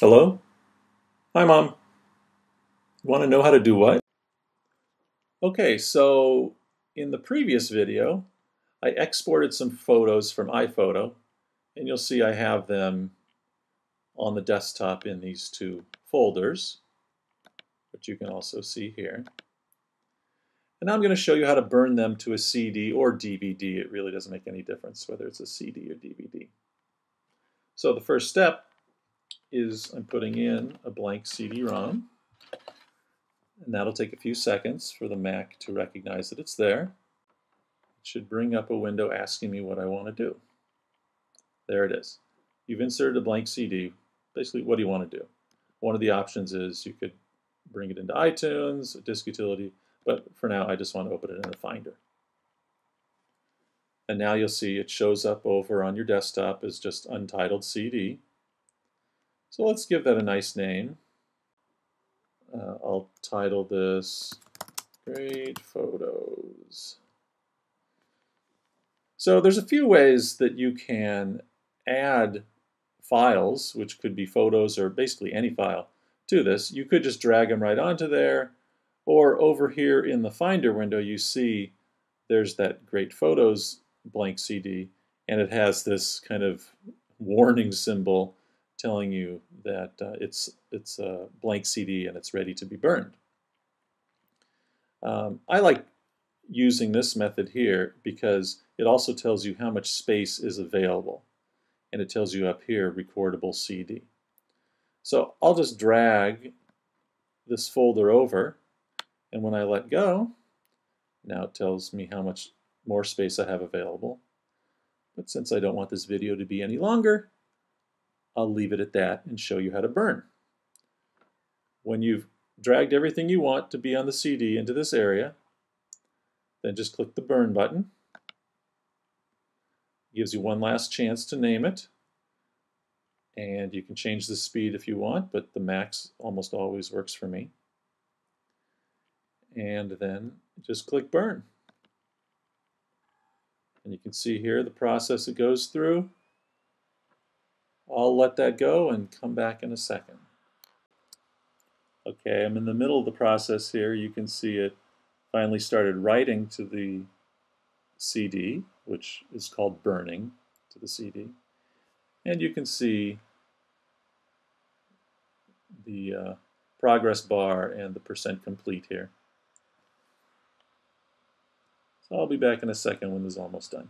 Hello? Hi, Mom. Want to know how to do what? Okay, so in the previous video, I exported some photos from iPhoto, and you'll see I have them on the desktop in these two folders, which you can also see here. And now I'm going to show you how to burn them to a CD or DVD. It really doesn't make any difference whether it's a CD or DVD. So the first step is I'm putting in a blank CD-ROM. And that'll take a few seconds for the Mac to recognize that it's there. It should bring up a window asking me what I want to do. There it is. You've inserted a blank CD. Basically, what do you want to do? One of the options is you could bring it into iTunes, disk utility, but for now I just want to open it in the Finder. And now you'll see it shows up over on your desktop as just untitled CD. So let's give that a nice name. Uh, I'll title this Great Photos. So there's a few ways that you can add files, which could be photos or basically any file, to this. You could just drag them right onto there, or over here in the Finder window you see there's that Great Photos blank CD, and it has this kind of warning symbol telling you that uh, it's, it's a blank CD and it's ready to be burned. Um, I like using this method here because it also tells you how much space is available. And it tells you up here, recordable CD. So I'll just drag this folder over, and when I let go, now it tells me how much more space I have available. But since I don't want this video to be any longer, I'll leave it at that and show you how to burn. When you've dragged everything you want to be on the CD into this area, then just click the burn button. It gives you one last chance to name it. And you can change the speed if you want, but the max almost always works for me. And then just click burn. And you can see here the process it goes through. I'll let that go and come back in a second. Okay, I'm in the middle of the process here. You can see it finally started writing to the CD, which is called burning to the CD. And you can see the uh, progress bar and the percent complete here. So I'll be back in a second when this is almost done.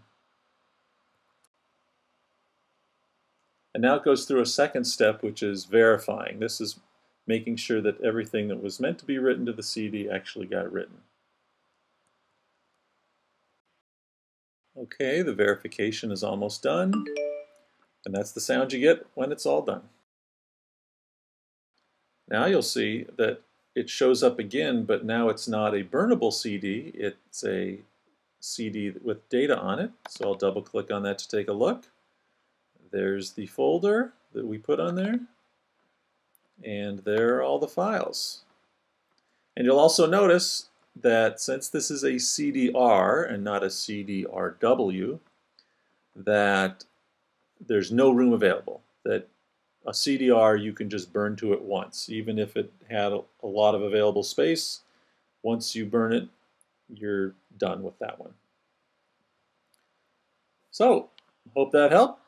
And now it goes through a second step, which is verifying. This is making sure that everything that was meant to be written to the CD actually got written. Okay, the verification is almost done. And that's the sound you get when it's all done. Now you'll see that it shows up again, but now it's not a burnable CD, it's a CD with data on it. So I'll double click on that to take a look. There's the folder that we put on there. And there are all the files. And you'll also notice that since this is a CDR and not a CDRW, that there's no room available. That a CDR you can just burn to it once, even if it had a, lot of available space. Once you burn it, you're done with that one. So, hope that helped.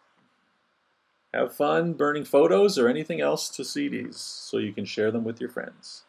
Have fun burning photos or anything else to CDs so you can share them with your friends.